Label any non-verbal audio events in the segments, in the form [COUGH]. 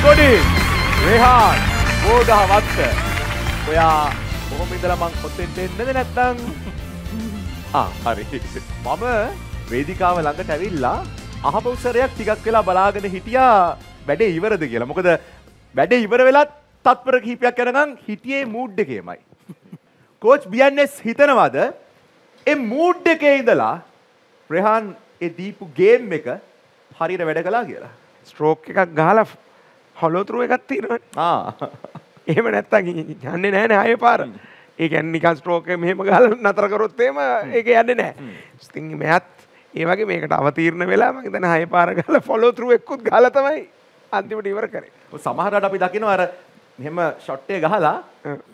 ගොඩි රේහාන් බෝගහ වත්ත ඔයා බොහොම ඉඳලා මං ඔතෙන්ට එන්නද නැත්තම්? [LAUGHS] ආ හරි. මම වේදිකාව ළඟට ඇවිල්ලා අහපවසරයක් ටිකක් වෙලා බලාගෙන හිටියා. වැඩේ ඉවරද කියලා. මොකද වැඩේ ඉවර වෙලත් තත්පර කිහිපයක් යනකම් හිටියේ මූඩ් එකේමයි. [LAUGHS] කෝච් බියන්නස් හිතනවාද? ඒ මූඩ් එකේ ඉඳලා රෙහාන් ඒ දීපු ගේම් එක හරියට වැඩ කළා කියලා. ස්ට්‍රෝක් එකක් ගහලා හොලෝතුරුව ආ. එහෙම නැත්තම් යන්නේ නැහැ නේ ආයේ පාර. ඒ කියන්නේ නිකන් ස්ට්‍රෝක් එක මෙහෙම ගහලා නතර කරොත් එහෙම ඒක යන්නේ නැහැ. ඉතින් මෙයත් ඒ වගේ මේකට අවතීර්ණ වෙලා මම හිතන්නේ ආයේ පාර ගහලා ෆලෝ ත්‍රූ එක්කුත් ගහලා තමයි අන්තිමට ඉවර කරේ. සමහරට අපි දකිනවා අර මෙහෙම ෂොට් එක ගහලා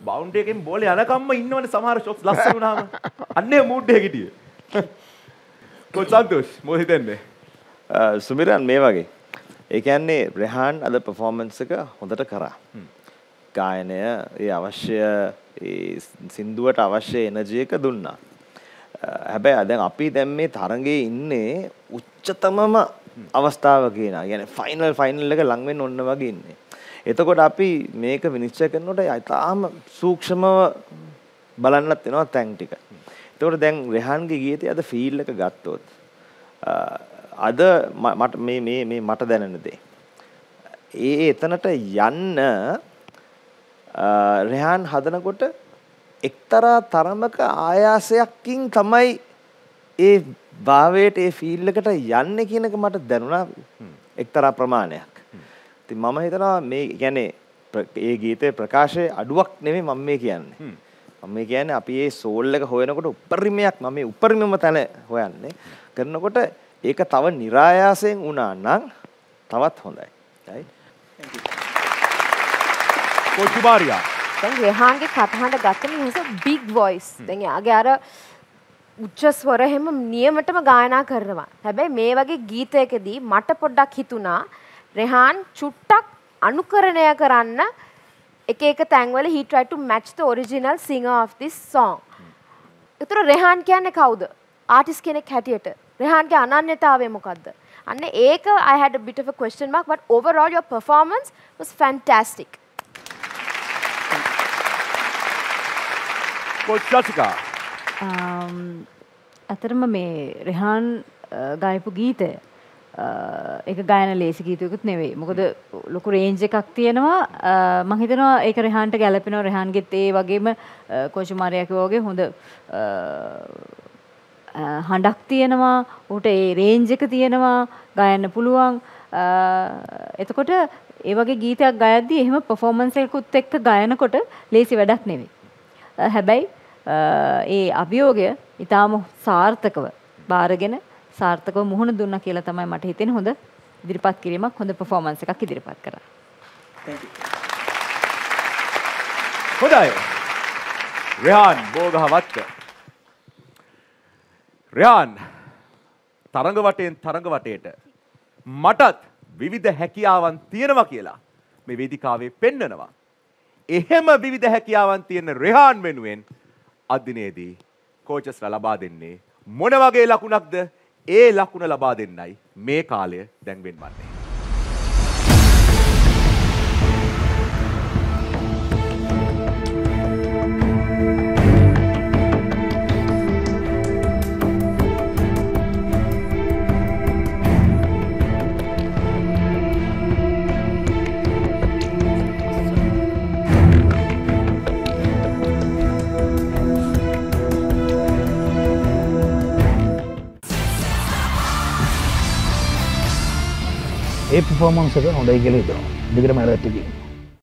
බවුන්ඩරි එකෙන් බෝලේ යනකම්ම ඉන්නවනේ සමහර ෂොට්ස් ලස්සන වුණාම. අන්නේ මූඩ් එක හිටියේ. [LAUGHS] කොච් සන්තෝෂ් මොකද හිතන්නේ? සුමිරන් මේ වගේ ඒ කියන්නේ රෙහාන් අද පෆෝමන්ස් එක හොඳට කරා. ගායනය ඒ අවශ්‍ය සින්දුවට අවශ්‍ය එනජය එක දුන්නා. හැබැයි අදැන් අපි දැම් මේ තරගේ ඉන්නේ උච්චතමම අවස්ථාව කියන ගැන ෆයිනල් ෆයිනල් එක ලංවෙන් ඔන්න වගේ ඉන්නේ. එතකොට අපි මේක විනිශ්චය කරනට අතාම සූක්ෂමව බලන්නත් වෙනවා තැන් ටික. එතකොට දැන් රෙහන්ගේ ගීතය අද ෆිල් එක ගත්තොත් අද මට මේ මේ මේ මට දැනෙන දේ. ඒ එතනට යන්න රෙහාන් හදනකොට එක්තරා තරමක ආයාසයක්කින් තමයි ඒ භාවයට ඒ ෆීල් එකට යන්නේ කියන එක මට දැනුණා එක්තරා ප්‍රමාණයක්. ඉතින් මම හිතනවා මේ කියන්නේ ඒ ගීතේ ප්‍රකාශයේ අඩුවක් නෙමෙයි මම මේ කියන්නේ. මම මේ කියන්නේ අපි මේ සෝල් එක හොයනකොට උපරිමයක් මම මේ උපරිමම තැන හොයන්නේ. කරනකොට ඒක තව નિરાයාසයෙන් වුණා නම් තවත් හොඳයි. right? කොච් කුමාරියා දැන් රෙහාන්ගේ කටහඬ ගත්තම a big voice. දැන් යාගේ අර උච්ච ස්වර හැම නියමටම ගායනා කරනවා. හැබැයි මේ වගේ ගීතයකදී මට පොඩ්ඩක් හිතුණා රෙහාන් චුට්ටක් අනුකරණය කරන්න එක එක තැන්වල he tried to match the original singer of this song. ඒතර රෙහාන් කියන්නේ කවුද? ආටිස්ට් කෙනෙක් හැටියට. රෙහාන්ගේ අනන්‍යතාවය මොකද්ද? අන්න ඒක I had a bit of a question mark but overall your performance was fantastic. Coach චසිකා ඇතරම මේ රෙහාන් ගායපු ගීතය එක ගායන ලේසි ගීතයකුත් නෙවෙයි මොකද ලොකු රේන්ජ එකක් තියෙනවා මං හිතනවා ඒක රෙහාන්ට ගැලපෙනවා රෙහාන්ගෙත් ඒ වගේම කෝචමාරයක වගේ හොඳ හඬක් තියෙනවා ඌට ඒ රේන්ජ එක තියෙනවා ගයන්න පුළුවන් එතකොට ඒ වගේ ගීතයක් ගයද්දී එහෙම පර්ෆෝමන්ස් එකකුත් එක්ක ගයනකොට ලේසි වැඩක් නෙවෙයි. හැබැයි ඒ අභියෝගය ඊටාම සාර්ථකව බාරගෙන සාර්ථකව මුහුණ දුන්නා කියලා තමයි මට හිතෙන්නේ හොඳ ඉදිරිපත් කිරීමක් හොඳ පර්ෆෝමන්ස් එකක් ඉදිරිපත් කරා. හොඳයි රෙහාන් බෝගහවත්ත රයාන් තරඟ වටයෙන් තරඟ වටයට මටත් විවිධ හැකියාවන් තියෙනවා කියලා මේ වේදිකාවේ පෙන්නනවා. එහෙම විවිධ හැකියාවන් තියෙන රෙහාන් වෙනුවෙන් අද්දිනේදී කෝචස්ලා ලබා දෙන්නේ මොන වගේ ලකුණක්ද ඒ ලකුණ ලබා දෙන්නයි මේ කාලය දැන්වෙන් වන්නේ. ඒ පෆෝමන්සක හොඳයි කියල හිතනවා දිගට මැලඇතිකින්